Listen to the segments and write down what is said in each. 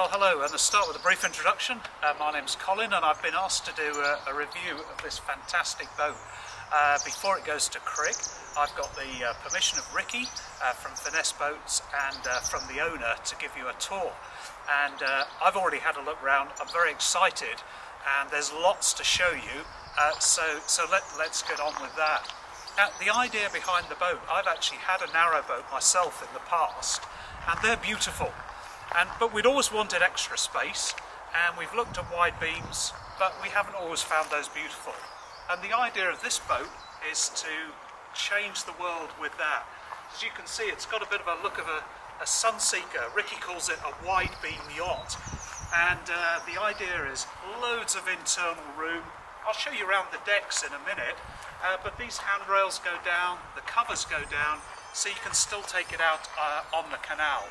Well, hello, and to start with a brief introduction, uh, my name's Colin and I've been asked to do a, a review of this fantastic boat. Uh, before it goes to Crick, I've got the uh, permission of Ricky uh, from Finesse Boats and uh, from the owner to give you a tour. And uh, I've already had a look round, I'm very excited and there's lots to show you, so, so let, let's get on with that. Now, the idea behind the boat, I've actually had a narrow boat myself in the past and they're beautiful. And, but we'd always wanted extra space and we've looked at wide beams but we haven't always found those beautiful. And the idea of this boat is to change the world with that. As you can see it's got a bit of a look of a, a sunseeker, Ricky calls it a wide beam yacht and uh, the idea is loads of internal room. I'll show you around the decks in a minute uh, but these handrails go down, the covers go down so you can still take it out uh, on the canal.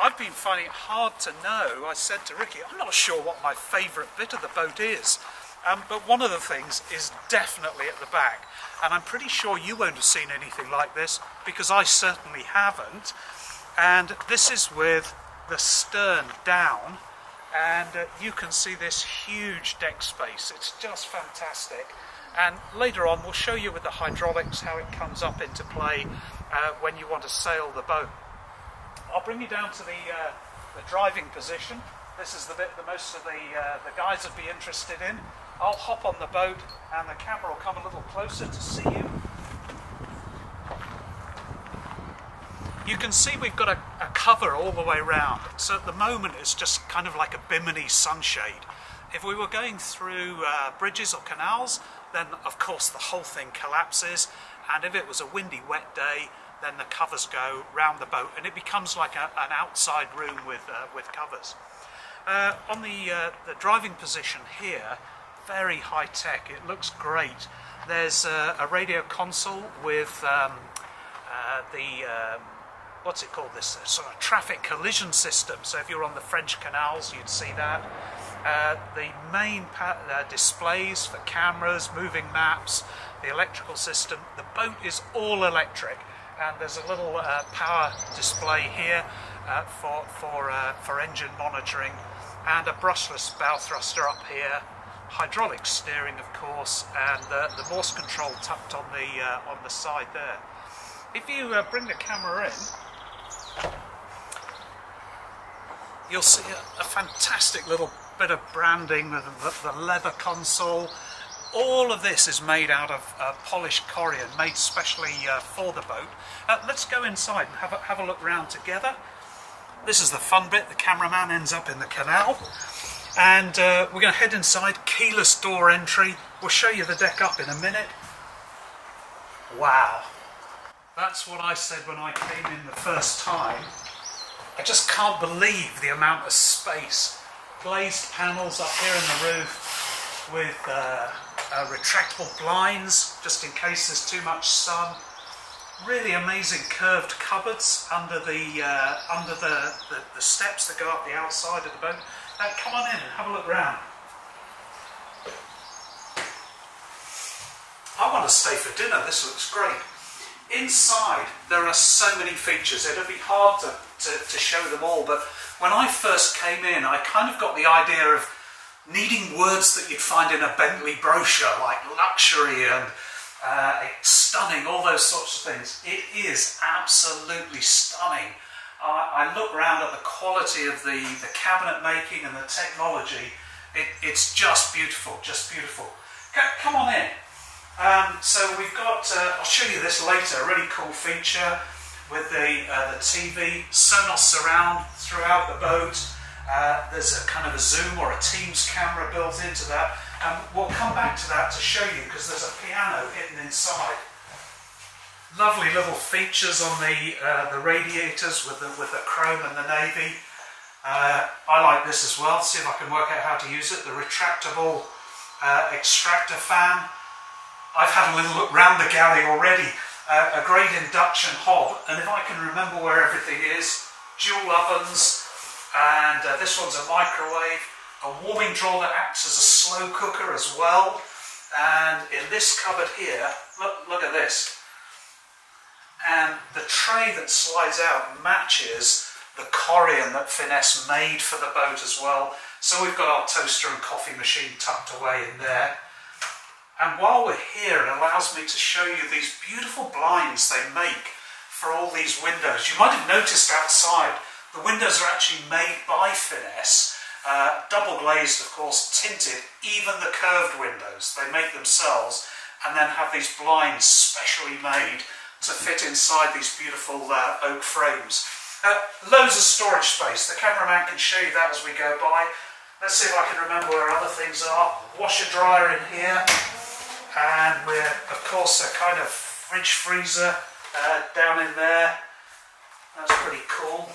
I've been finding it hard to know. I said to Ricky, I'm not sure what my favourite bit of the boat is. Um, but one of the things is definitely at the back. And I'm pretty sure you won't have seen anything like this because I certainly haven't. And this is with the stern down. And uh, you can see this huge deck space. It's just fantastic. And later on, we'll show you with the hydraulics how it comes up into play uh, when you want to sail the boat. I'll bring you down to the, uh, the driving position. This is the bit that most of the, uh, the guys would be interested in. I'll hop on the boat and the camera will come a little closer to see you. You can see we've got a, a cover all the way round. So at the moment it's just kind of like a bimini sunshade. If we were going through uh, bridges or canals, then of course the whole thing collapses. And if it was a windy, wet day, then the covers go round the boat and it becomes like a, an outside room with, uh, with covers. Uh, on the, uh, the driving position here, very high tech, it looks great. There's a radio console with um, uh, the, um, what's it called, this uh, sort of traffic collision system. So if you're on the French canals, you'd see that. Uh, the main displays for cameras, moving maps, the electrical system. The boat is all electric and there's a little uh, power display here uh, for, for, uh, for engine monitoring and a brushless bow thruster up here, hydraulic steering of course and the Morse control tucked on the, uh, on the side there. If you uh, bring the camera in, you'll see a, a fantastic little bit of branding, the, the, the leather console, all of this is made out of uh, polished corian, made specially uh, for the boat. Uh, let's go inside and have a, have a look round together. This is the fun bit, the cameraman ends up in the canal. And uh, we're going to head inside, keyless door entry. We'll show you the deck up in a minute. Wow. That's what I said when I came in the first time. I just can't believe the amount of space. Glazed panels up here in the roof with uh, retractable blinds just in case there's too much sun. Really amazing curved cupboards under the uh, under the, the, the, steps that go up the outside of the boat. Uh, come on in and have a look round. I want to stay for dinner, this looks great. Inside there are so many features, it'd be hard to, to, to show them all, but when I first came in I kind of got the idea of needing words that you'd find in a Bentley brochure, like luxury and uh, stunning, all those sorts of things. It is absolutely stunning. I, I look around at the quality of the, the cabinet making and the technology. It, it's just beautiful, just beautiful. Come on in. Um, so we've got, uh, I'll show you this later, a really cool feature with the, uh, the TV, Sonos surround throughout the boat. Uh, there's a kind of a zoom or a Teams camera built into that. And we'll come back to that to show you because there's a piano hidden inside. Lovely little features on the uh, the radiators with the with the chrome and the navy. Uh, I like this as well. See if I can work out how to use it. The retractable uh, extractor fan. I've had a little look round the galley already. Uh, a great induction hob, and if I can remember where everything is, dual ovens, and uh, this one's a microwave, a warming drawer that acts as a slow cooker as well. And in this cupboard here, look, look at this. And the tray that slides out matches the Corian that Finesse made for the boat as well. So we've got our toaster and coffee machine tucked away in there. And while we're here, it allows me to show you these beautiful blinds they make for all these windows. You might have noticed outside, the windows are actually made by Finesse, uh, double glazed of course, tinted, even the curved windows they make themselves and then have these blinds specially made to fit inside these beautiful uh, oak frames. Uh, loads of storage space. The cameraman can show you that as we go by. Let's see if I can remember where other things are. Washer dryer in here. And we're, of course, a kind of fridge freezer uh, down in there. That's pretty cool.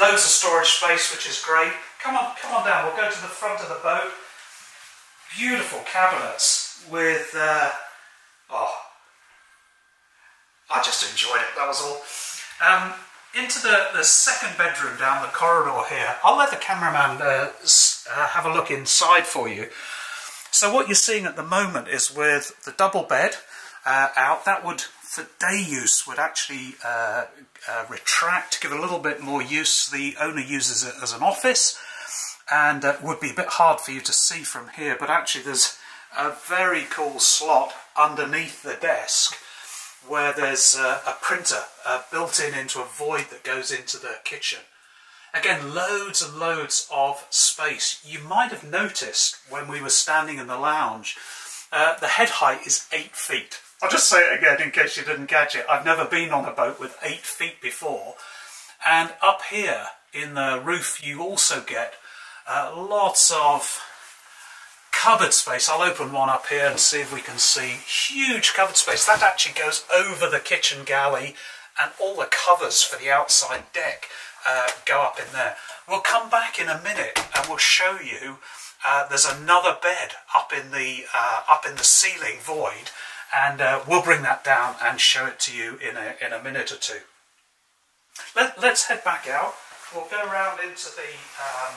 Loads of storage space, which is great. Come on, come on down. We'll go to the front of the boat. Beautiful cabinets with, uh, oh, I just enjoyed it. That was all. Um, into the, the second bedroom down the corridor here. I'll let the cameraman uh, uh, have a look inside for you. So what you're seeing at the moment is with the double bed uh, out, that would, for day use, would actually uh, uh, retract, give a little bit more use. The owner uses it as an office and uh, would be a bit hard for you to see from here, but actually there's a very cool slot underneath the desk where there's a, printer uh, built in into a void that goes into the kitchen. Again, loads and loads of space. You might have noticed when we were standing in the lounge, uh, the head height is eight feet. I'll just say it again in case you didn't catch it. I've never been on a boat with eight feet before. And up here in the roof, you also get uh, lots of cupboard space. I'll open one up here and see if we can see. Huge cupboard space. That actually goes over the kitchen galley and all the covers for the outside deck uh, go up in there. We'll come back in a minute and we'll show you uh, there's another bed up in the uh, up in the ceiling void and uh, we'll bring that down and show it to you in a, in a minute or two. Let, us head back out. We'll go around into the um,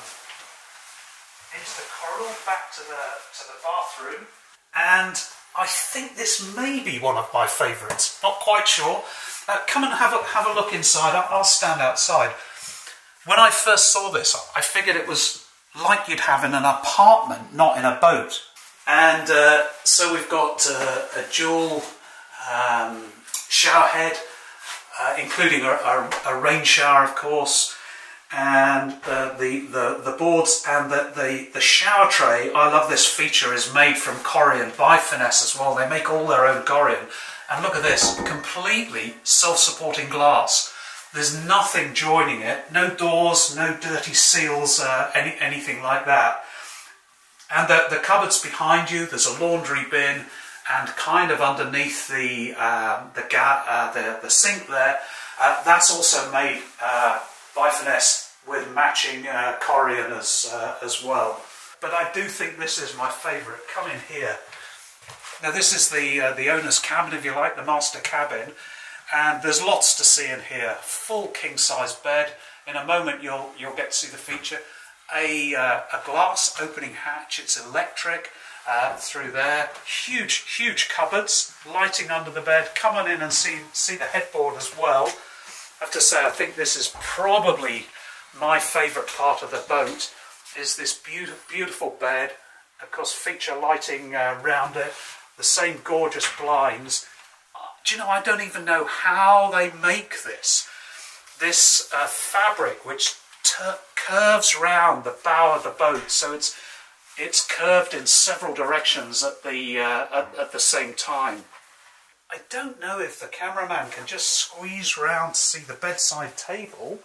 into the corridor, back to the, to the bathroom. And I think this may be one of my favourites. Not quite sure. Uh, come and have a, have a look inside. I'll, I'll stand outside. When I first saw this, I figured it was like you'd have in an apartment, not in a boat. And uh, so we've got uh, a dual um, shower head, uh, including a, a, a, rain shower, of course, and uh, the, the, the boards and the, the, the shower tray, I love this feature, is made from Corian by Finesse as well. They make all their own Corian. And look at this, completely self-supporting glass. There's nothing joining it, no doors, no dirty seals, uh, any, anything like that. And the, the cupboards behind you, there's a laundry bin, and kind of underneath the, um, the, uh, the, the sink there, uh, that's also made uh, by Finesse with matching uh, Corian as, uh, as well. But I do think this is my favourite. Come in here. Now this is the, uh, the owner's cabin, if you like, the master cabin. And there's lots to see in here. Full king-size bed. In a moment you'll, you'll get to see the feature. A, uh, a glass opening hatch, it's electric. Uh, through there. Huge, huge cupboards, lighting under the bed. Come on in and see, see the headboard as well. I have to say, I think this is probably my favourite part of the boat is this beautiful, beautiful bed, of course feature lighting uh, around it, the same gorgeous blinds. Do you know, I don't even know how they make this. This uh, fabric which curves round the bow of the boat, so it's it's curved in several directions at the uh, at, at the same time. I don't know if the cameraman can just squeeze round to see the bedside table,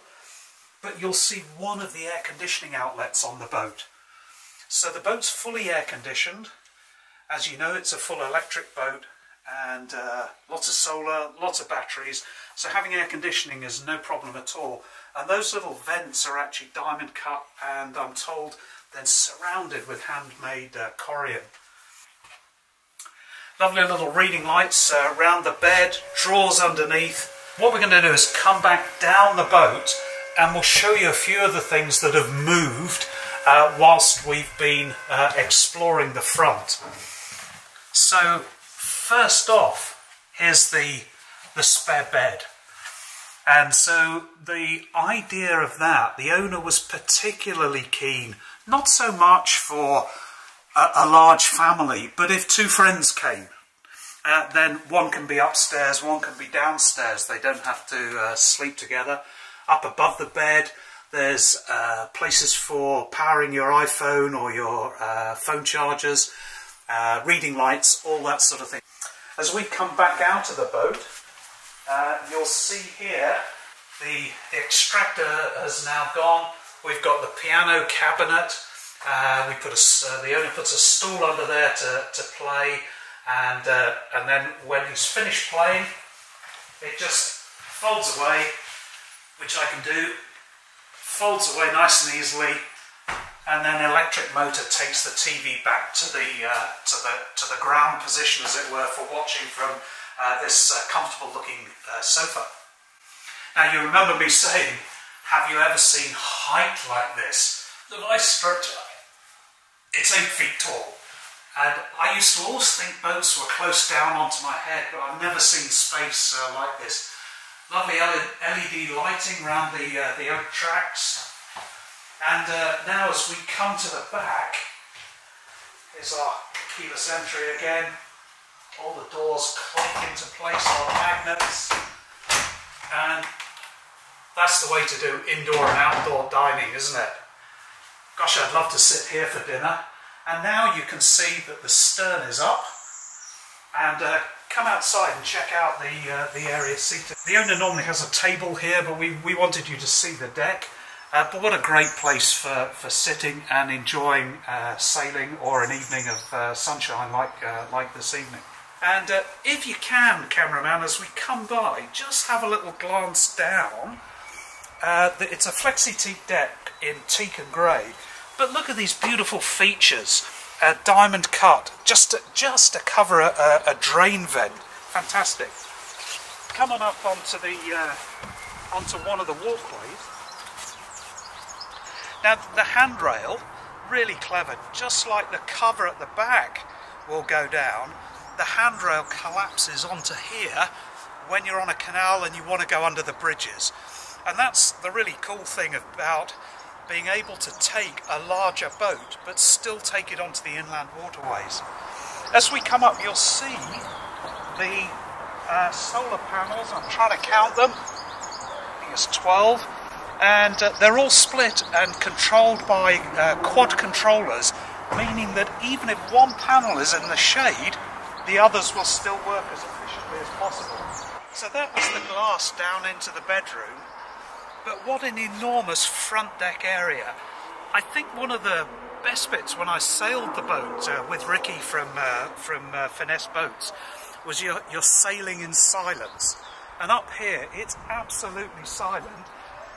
but you'll see one of the air conditioning outlets on the boat. So the boat's fully air conditioned. As you know, it's a full electric boat and uh, lots of solar, lots of batteries. So having air conditioning is no problem at all. And those little vents are actually diamond cut and I'm told then surrounded with handmade uh, corian. Lovely little reading lights uh, around the bed, drawers underneath. What we're going to do is come back down the boat and we'll show you a few of the things that have moved uh, whilst we've been uh, exploring the front. So first off, here's the, the spare bed. And so the idea of that, the owner was particularly keen, not so much for a, a large family, but if two friends came, uh, then one can be upstairs, one can be downstairs. They don't have to uh, sleep together. Up above the bed, there's uh, places for powering your iPhone or your uh, phone chargers, uh, reading lights, all that sort of thing. As we come back out of the boat, uh, you'll see here the extractor has now gone. We've got the piano cabinet. Uh, we put a, uh, the owner puts a stool under there to, to play, and uh, and then when he's finished playing, it just folds away, which I can do. Folds away nice and easily, and then electric motor takes the TV back to the uh, to the to the ground position, as it were, for watching from uh, this uh, comfortable looking uh, sofa. Now you remember me saying, have you ever seen height like this? Look, I stretch, it's eight feet tall. And I used to always think boats were close down onto my head, but I've never seen space uh, like this. Lovely LED lighting around the, uh, the oak tracks. And uh, now as we come to the back, here's our keyless entry again. All the doors click into place on magnets. And that's the way to do indoor and outdoor dining, isn't it? Gosh, I'd love to sit here for dinner. And now you can see that the stern is up. And uh, come outside and check out the, uh, the area seated. The owner normally has a table here, but we, we wanted you to see the deck. Uh, but what a great place for, for sitting and enjoying uh, sailing or an evening of uh, sunshine like, uh, like this evening. And uh, if you can, cameraman, as we come by, just have a little glance down. Uh, it's a flexi-teak deck in teak and grey, but look at these beautiful features. Diamond cut, just to, just to cover a, a, a drain vent. Fantastic. Come on up onto the onto one of the walkways. Now the handrail, really clever, just like the cover at the back will go down the handrail collapses onto here when you're on a canal and you want to go under the bridges. And that's the really cool thing about being able to take a larger boat but still take it onto the inland waterways. As we come up you'll see the uh, solar panels, I'm trying to count them, I think it's 12, and uh, they're all split and controlled by uh, quad controllers, meaning that even if one panel is in the shade, the others will still work as efficiently as possible. So that was the glass down into the bedroom, but what an enormous front deck area. I think one of the best bits when I sailed the boat uh, with Ricky from, uh, from uh, Finesse Boats was you're, you're sailing in silence. And up here, it's absolutely silent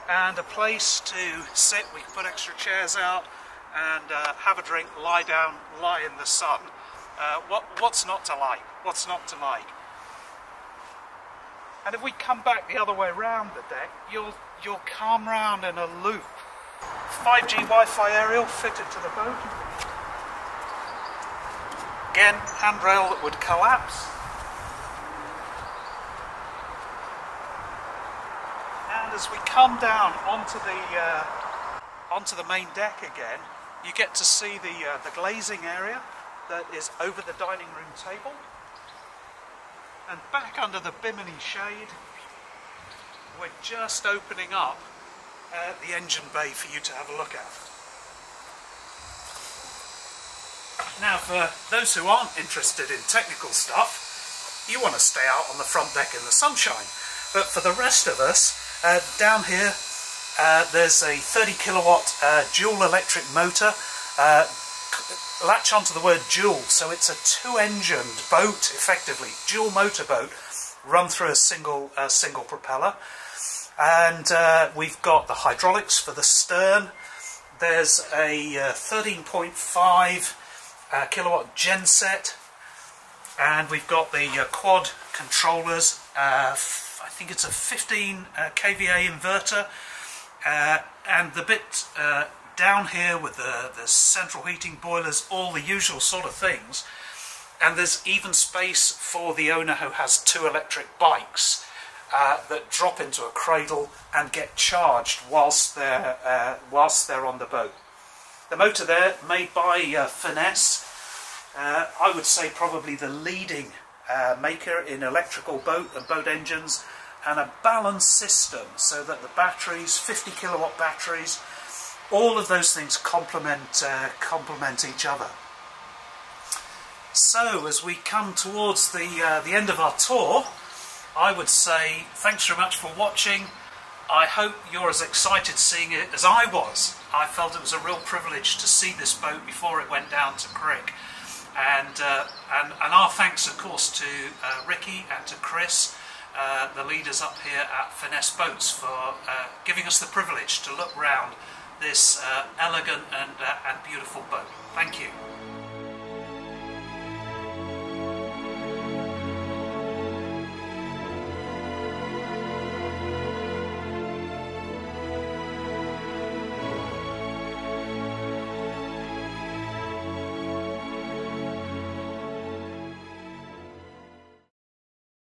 and a place to sit. We can put extra chairs out and uh, have a drink, lie down, lie in the sun. Uh, what, what's not to like? What's not to like? And if we come back the other way around the deck, you'll, you'll come round in a loop. 5G Wi-Fi aerial fitted to the boat. Again, handrail that would collapse. And as we come down onto the uh, onto the main deck again, you get to see the uh, the glazing area that is over the dining room table. And back under the bimini shade, we're just opening up uh, the engine bay for you to have a look at. Now for those who aren't interested in technical stuff, you want to stay out on the front deck in the sunshine. But for the rest of us, uh, down here uh, there's a 30 kilowatt uh, dual electric motor uh, latch onto the word dual, so it's a two-engined boat, effectively, dual motor boat, run through a single, uh, single propeller. And uh, we've got the hydraulics for the stern. There's a 13.5 uh, uh, kilowatt genset, and we've got the quad controllers. Uh, I think it's a 15 kVA inverter, and the bit down here with the, the central heating boilers, all the usual sort of things. And there's even space for the owner who has two electric bikes uh, that drop into a cradle and get charged whilst they're, uh, whilst they're on the boat. The motor there, made by uh, Finesse, uh, I would say probably the leading uh, maker in electrical boat and boat engines, and a balanced system so that the batteries, 50 kilowatt batteries, all of those things complement, uh, complement each other. So as we come towards the, uh, the end of our tour, I would say thanks very much for watching. I hope you're as excited seeing it as I was. I felt it was a real privilege to see this boat before it went down to Crick. And, uh, and, and, our thanks, of course, to uh, Ricky and to Chris, uh, the leaders up here at Finesse Boats, for uh, giving us the privilege to look round this uh, elegant and, uh, and beautiful boat. Thank you.